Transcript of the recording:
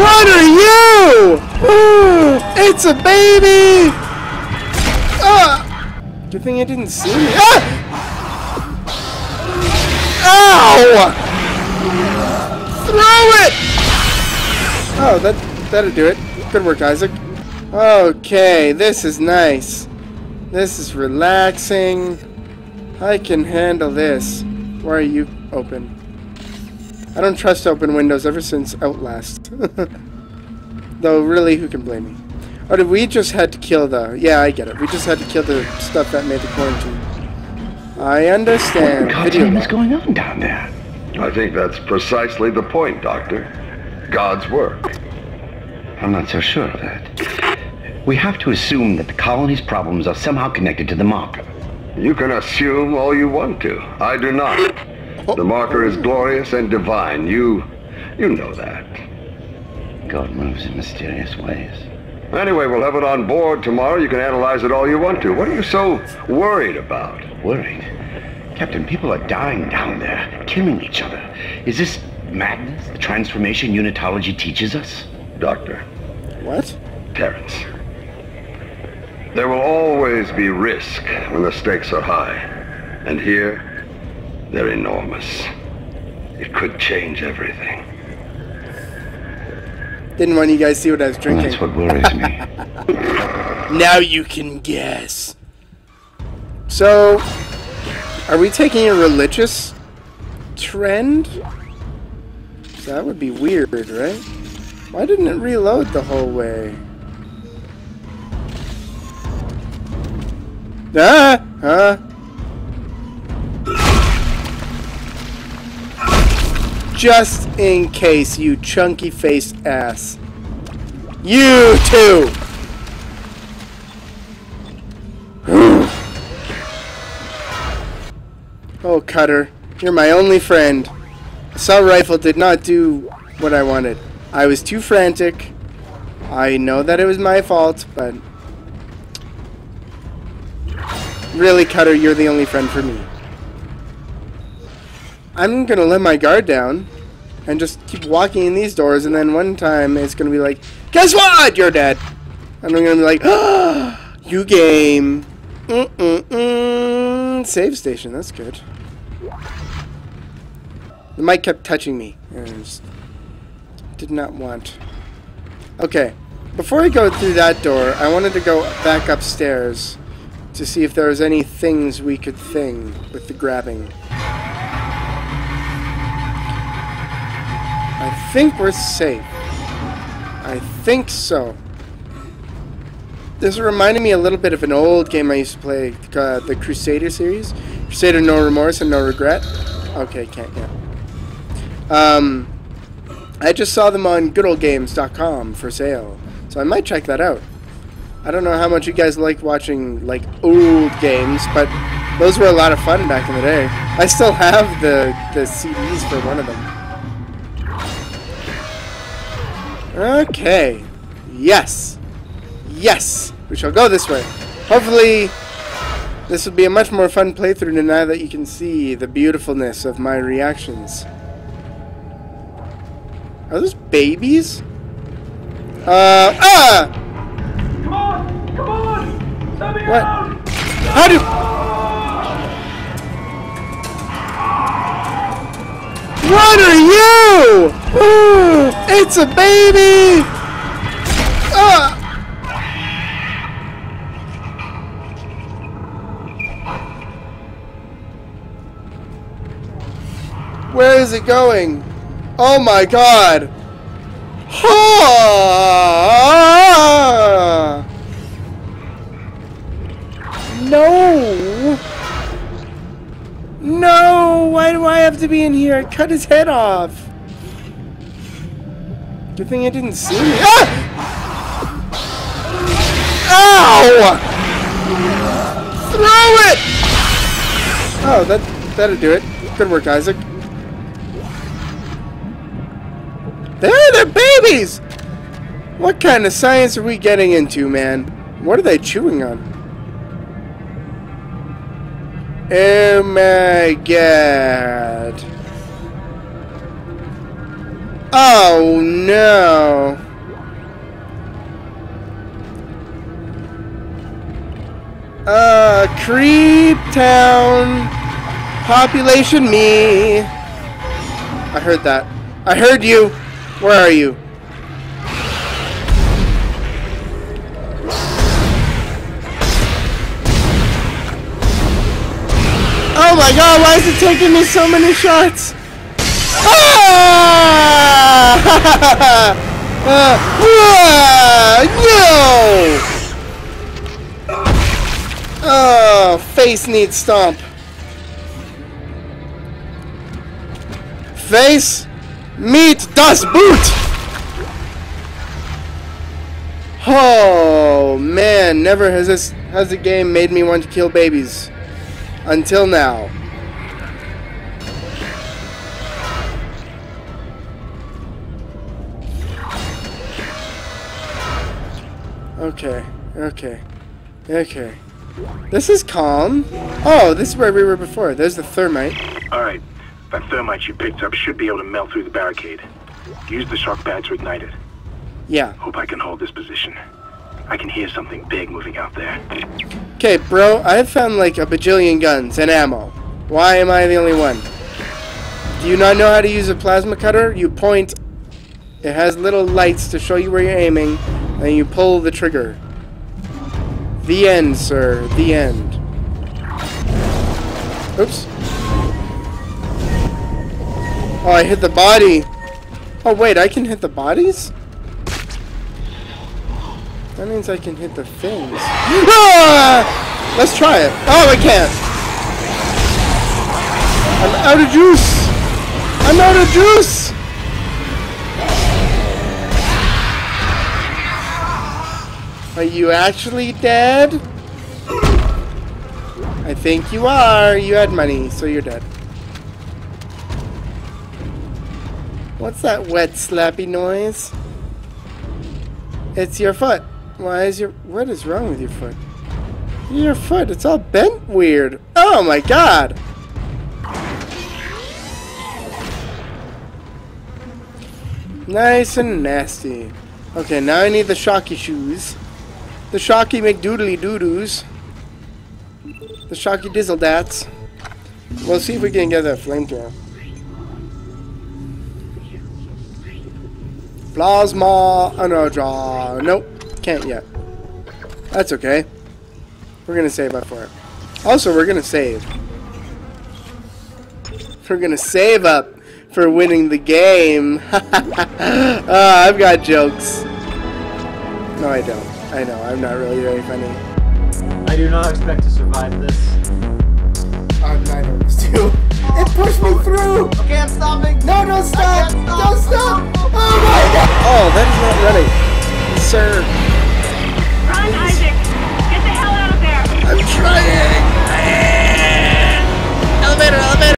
What are you? It's a baby! Ah! Good thing it didn't see me. Ah! Ow! Throw it! Oh, that, that'll do it. Good work, Isaac. Okay, this is nice. This is relaxing. I can handle this. Why are you open? I don't trust open windows ever since Outlast. Though, really, who can blame me? Oh, did we just had to kill the... Yeah, I get it. We just had to kill the stuff that made the quarantine. I understand. What in God's is going on down there? I think that's precisely the point, Doctor. God's work. I'm not so sure of that. We have to assume that the colony's problems are somehow connected to the marker. You can assume all you want to. I do not. Oh. The marker is glorious and divine. You... you know that. God moves in mysterious ways. Anyway, we'll have it on board tomorrow. You can analyze it all you want to. What are you so worried about? Worried? Captain, people are dying down there, killing each other. Is this madness, the transformation unitology teaches us? Doctor. What? Terrence. There will always be risk when the stakes are high. And here, they're enormous. It could change everything. Didn't want you guys to see what I was Well, drinking. that's what worries me. Now you can guess. So, are we taking a religious trend? That would be weird, right? Why didn't it reload the whole way? Ah! Huh? Just in case, you chunky-faced ass. You too! Oh, Cutter, you're my only friend. Assault rifle did not do what I wanted. I was too frantic. I know that it was my fault, but... Really, Cutter, you're the only friend for me. I'm gonna let my guard down and just keep walking in these doors, and then one time it's gonna be like, Guess what? You're dead. And I'm gonna be like, ah, you game. Mm-mm-mm. Save station, that's good. The mic kept touching me. and did not want. Okay, before I go through that door, I wanted to go back upstairs to see if there was any things we could thing with the grabbing. I think we're safe. I think so. This reminded me a little bit of an old game I used to play, uh, the Crusader series. Crusader No Remorse and No Regret. Okay, can't yet. Um, I just saw them on goodoldgames.com for sale, so I might check that out. I don't know how much you guys like watching like old games, but those were a lot of fun back in the day. I still have the the CDs for one of them. Okay. Yes. Yes. We shall go this way. Hopefully, this will be a much more fun playthrough now that you can see the beautifulness of my reactions. Are those babies? Uh, ah! Come on! Come on! Let me What? out! How do... What are you? It's a baby! Ah! Where is it going? Oh my god! Ah! No! No! Why do I have to be in here? I cut his head off. Good thing I didn't see me. Ah! Ow! Throw it! Oh, that that'll do it. Good work, Isaac. There, they're babies! What kind of science are we getting into, man? What are they chewing on? Oh my god. Oh no. Creep town. Population me. I heard that. I heard you. Where are you? Oh my god, why is it taking me so many shots? Ah! uh, no! Face needs stomp. Face, meet das Boot! Oh man, never has this has the game made me want to kill babies. Until now. Okay, okay, okay. This is calm. Oh, this is where we were before. There's the thermite. Alright, that thermite you picked up should be able to melt through the barricade. Use the shock pad to ignite it. Yeah. Hope I can hold this position. I can hear something big moving out there. Okay, bro, I've found like a bajillion guns and ammo. Why am I the only one? Do you not know how to use a plasma cutter? You point, it has little lights to show you where you're aiming, and you pull the trigger. The end, sir. The end. Oops. Oh, I hit the body. Oh, wait, I can hit the bodies? That means I can hit the things. Ah! Let's try it. Oh, I can't. I'm out of juice. I'm out of juice. Are you actually dead? I think you are. You had money, so you're dead. What's that wet slappy noise? It's your foot. Why is your... What is wrong with your foot? Your foot, it's all bent weird. Oh my god! Nice and nasty. Okay, now I need the shocky shoes. The shocky McDoodly doo-doos. The shocky dizzle dats. We'll see if we can get that flamethrower. Plasma energy. Nope, can't yet. That's okay. We're gonna save up for it. Also, we're gonna save. We're gonna save up for winning the game. uh, I've got jokes. No, I don't. I know, I'm not really very funny. I do not expect to survive this.